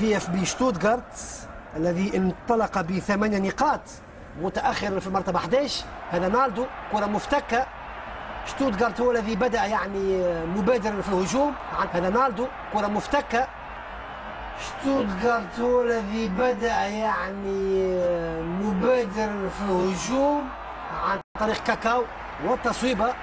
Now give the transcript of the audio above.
في اف بي شتوتغارت الذي انطلق بثمانية نقاط متأخرا في المرتبة 11 هذا نالدو كرة مفتكة. شتوتغارت هو الذي بدأ يعني مبادرا في الهجوم هذا نالدو كرة مفتكة. شتوتغارت هو الذي بدأ يعني مبادرا في الهجوم عن طريق كاكاو. والتصويبة.